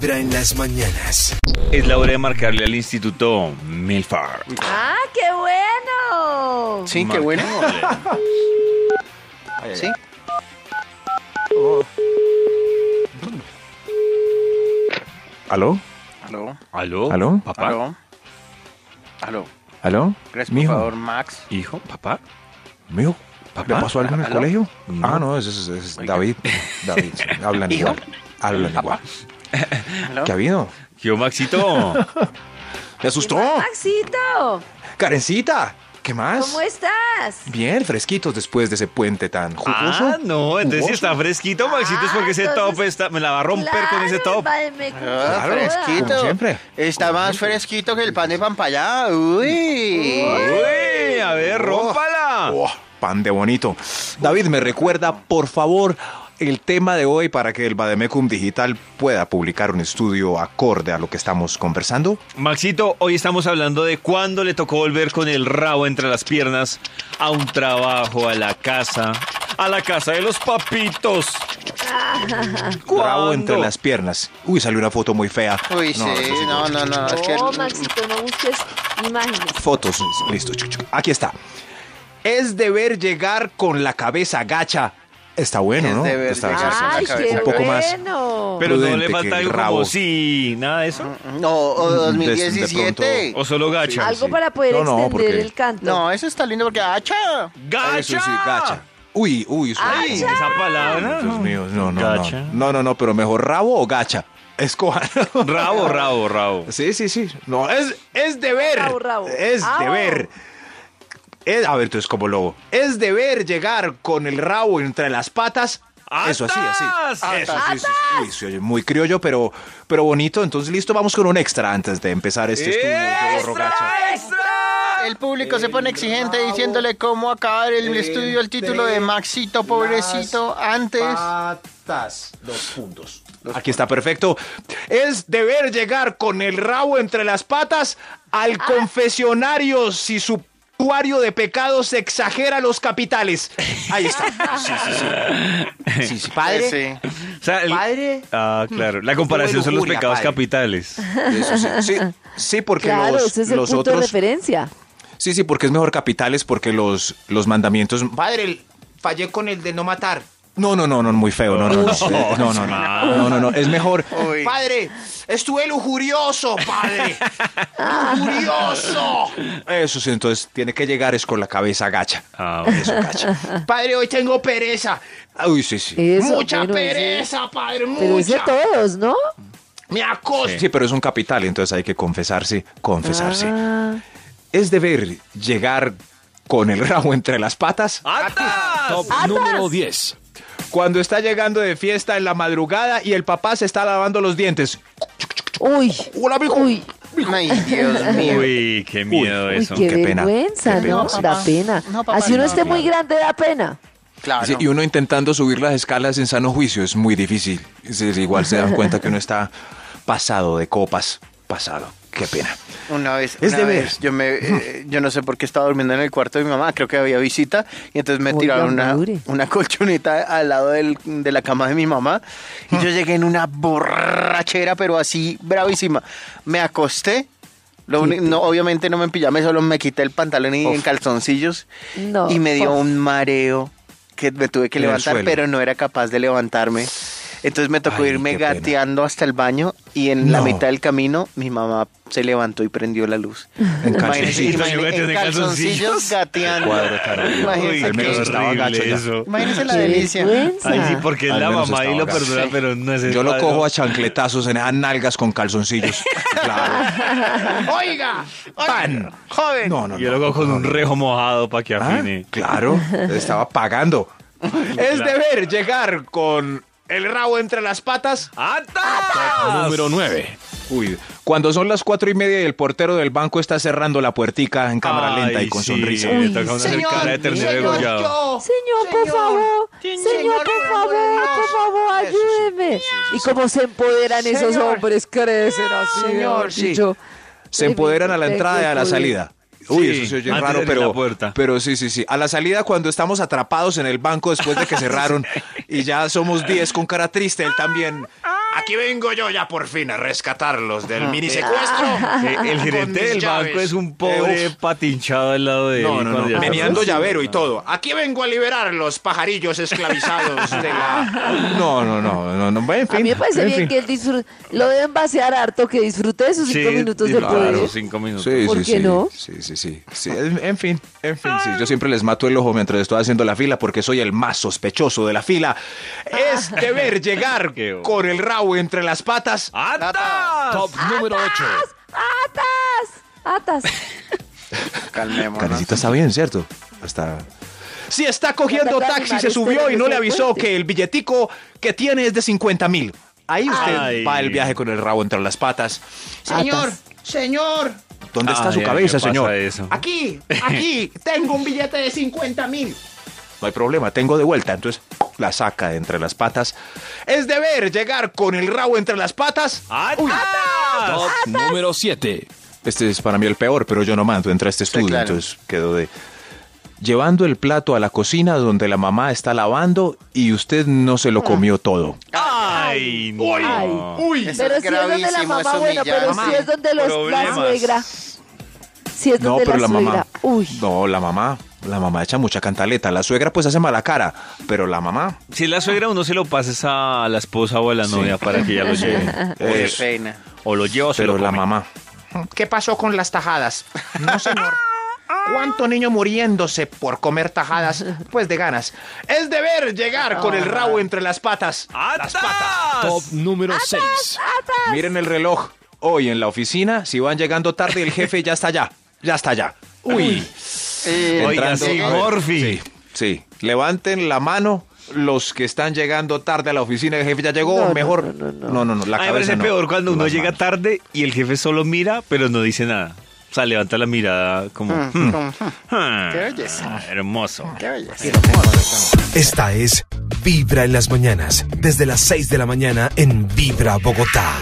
Vibra en las mañanas. Es la hora de marcarle al Instituto Milfar. ¡Ah, qué bueno! Sí, qué bueno. Sí. ¿Aló? Aló. ¿Aló? ¿Aló? ¿Papá? Aló. Aló. ¿Aló? Gracias, por favor, Max. ¿Hijo? ¿Papá? mijo, ¿le ¿Papá? pasó algo en el ¿Aló? colegio? No. Ah, no, ese es, es. David. David, sí, hablan ¿Hijo? igual. Hablan igual. Aló. ¿Qué ha habido? ¿Qué Maxito? ¿Me asustó? Maxito, Karencita, ¿qué más? ¿cómo estás? Bien, fresquitos después de ese puente tan jugoso. ah, no, entonces si está fresquito, Maxito, es porque ese Ah, top está, me la va a romper con ese top. Ah, Claro, fresquito. como siempre. Está Como más siempre. fresquito que el pan de pampayá. Uy. Uy, a ver, rómpala. Oh, pan de bonito. David, ¿me recuerda, por favor, el tema de hoy para que el Bademecum Digital pueda publicar un estudio acorde a lo que estamos conversando? Maxito, hoy estamos hablando de cuándo le tocó volver con el rabo entre las piernas a un trabajo, a la casa, a la casa de los papitos. Bravo entre las piernas. Uy, salió una foto muy fea. Uy, No, sí, no, no, no. Es que No, Maxito, no busques imágenes. Fotos, listo. chuc, chuc. Aquí está. Es deber llegar con la cabeza gacha. Está bueno, Es ¿no? deber Está- sí, sí, ¡Ay, sí, qué un poco más. bueno! Pero no le falta el algo como rabo. sí, nada de eso. No, o De- de 2017. O solo gacha. Algo sí. para poder No, no, extender porque- el canto. No, eso está lindo porque hacha. ¡Gacha! Eso sí, gacha. Uy, uy, suave. Ay, esa palabra. Dios mío, no, no, Gacha. no. No, no, no, pero mejor rabo o gacha. Escojan. Rabo, rabo, rabo. Sí, sí, sí. No, es, es deber. Rabo, rabo. Es Ah, deber. Es, a ver, entonces como lobo. Es deber llegar con el rabo entre las patas. Eso así, así. ¡Atas! Eso sí, sí, muy criollo, pero, pero bonito. Entonces, listo, vamos con un extra antes de empezar este estudio. ¡Extra! El público se pone exigente diciéndole cómo acabar el estudio, el título de Maxito, pobrecito, antes. Patas. Dos puntos. Aquí está perfecto. Es deber llegar con el rabo entre las patas al confesionario si su usuario de pecados exagera los capitales. Ahí está. Sí, sí, sí. Sí, sí, padre. Sí. O sea, el- Padre. Ah, claro. La comparación son los pecados padre. capitales. Eso sí. Sí, sí, porque Claro, los, ese es el punto de otros. referencia. Sí, sí, porque es mejor capitales porque los, los mandamientos. Padre, fallé con el de no matar. No, no, no, no, muy feo. No, no, no. No, no, no. No, no, no. Es mejor. Uy. Padre, estuve lujurioso, padre. Lujurioso. Eso sí, entonces tiene que llegar es con la cabeza gacha. Ah, Eso, gacha. Padre, hoy tengo pereza. Uy, sí, sí. Eso, mucha bueno, ese- pereza, padre, Pero es de mucha. todos, ¿no? Me acosto. Sí. pero es un capital, entonces hay que confesarse, confesarse. Ah, Es deber llegar con el rabo entre las patas ¡Atas! Top número 10. Cuando está llegando de fiesta en la madrugada y el papá se está lavando los dientes. uy, Hola, mijo. uy, Ay, Dios mío. Uy, qué miedo uy, eso. qué, qué pena, vergüenza, qué ¿no? pena. Da pena. No, papá, Así uno no, esté muy grande, da pena. Claro. Sí, y uno intentando subir las escalas en sano juicio es muy difícil. Igual se dan cuenta que uno está pasado de copas. Pasado. Qué pena. Una vez, Es una deber. vez yo me, eh, yo no sé por qué estaba durmiendo en el cuarto de mi mamá, creo que había visita y entonces me Oiga, tiraron una, madure. una colchoneta al lado del- de la cama de mi mamá y yo llegué en una borrachera, pero así bravísima. Me acosté, lo uni- no, obviamente no me pijamé, solo me quité el pantalón y en calzoncillos No, y me dio uf. un mareo que me tuve que En levantar, pero no era capaz de levantarme. Entonces me tocó Ay, irme gateando hasta el baño y en la mitad del camino mi mamá se levantó y prendió la luz. En calzoncillos. imagínese- en calzoncillos calzoncillos. gateando. Cuadro. Imagínese Uy, que- estaba gacho eso. Imagínese la delicia. vergüenza. Ahí sí, porque es la mamá y lo perdona, Sí. pero no es Yo lo cojo a chancletazos en esas nalgas con calzoncillos. Claro. Oiga, ¡Pan! joven. No, no, Yo no. lo cojo con un rejo mojado para que Ah, afine. Claro, estaba pagando. es deber llegar con el rabo entre las patas. ¡Atas! Número 9. Uy, cuando son las cuatro y media y el portero del banco está cerrando la puertica en cámara Ay, lenta y con sí, sonrisa. Uy, Señor, cara de ternero señor, degollado. yo. Señor, por favor, señor, por favor, por favor, ayúdeme. Y cómo se empoderan esos hombres, crecen así, Señor. Se empoderan a la entrada y a la salida. Uy, Sí, eso se oye raro, pero, la puerta. pero sí, sí, sí. A la salida cuando estamos atrapados en el banco después de que cerraron y ya somos 10 con cara triste, él también. Aquí vengo yo ya por fin a rescatarlos del mini secuestro. Eh, el gerente del banco es un pobre Eh, uf. patinchado al lado de él. No, no, no. Meneando llavero y todo. Aquí vengo a liberar los pajarillos esclavizados de la. No, no, no, no, no. En A mí me parece en bien fin. que él disfrute, lo deben vaciar harto, que disfrute de sus Sí, cinco minutos de claro, poder. cinco minutos. Sí, ¿Por sí, qué sí. no? Sí, sí, sí. sí. En, en fin, en fin, sí. Yo siempre les mato el ojo mientras estoy haciendo la fila porque soy el más sospechoso de la fila. Es deber llegar Qué bueno. con el rabo entre las patas. ¡Atas! Top número 8. ¡Atas! ¡Atas! Calmémonos. Karencita está bien, ¿cierto? Hasta... Si está cogiendo taxi, se subió y no le avisó que el billetico que tiene es de 50 mil. Ahí usted Ay. va el viaje con el rabo entre las patas. Señor, Atas. señor. ¿Dónde está Ay, su cabeza, señor? eso. Aquí, aquí, tengo un billete de 50 mil. No hay problema, tengo de vuelta. Entonces la saca de entre las patas. Es deber llegar con el rabo entre las patas. ¡Atas! Top número 7. Este es para mí el peor, pero yo no mando entre este estudio, claro. entonces quedó de... Llevando el plato a la cocina donde la mamá está lavando y usted no se lo comió todo. ¡Ay, no! Ay. Uy, Eso Pero es si es donde la gravísimo, mamá, es bueno, pero humillante. si es donde los, la Problemas. suegra. Si es No, donde pero la, la suegra. Uy. No, la mamá... La mamá echa mucha cantaleta. La suegra pues hace mala cara, pero la mamá... Si es la suegra, uno se lo pases a la esposa o a la novia para que ella lo lleve. Qué Es- pena. O lo lleva o se pero lo la come. mamá... ¿Qué pasó con las tajadas? No, señor. ¿Cuánto niño muriéndose por comer tajadas? Pues de ganas. Es deber llegar con el rabo entre las patas. Las patas. Top número 6. Miren el reloj. Hoy en la oficina, si van llegando tarde, el jefe ya está allá. Ya está allá. Uy. Eh, Oiga, sí, Morphy. Sí, sí. Levanten la mano los que están llegando tarde a la oficina. El jefe ya llegó. No, Mejor. no, no, no. no, no, no, la A mí me cabeza parece peor cuando uno llega manos. tarde y el jefe solo mira, pero no dice nada. O sea, levanta la mirada como... "Hmm, como, ah, Qué belleza. hermoso. Qué belleza. Esta es Vibra en las mañanas. Desde las 6 de la mañana en Vibra Bogotá.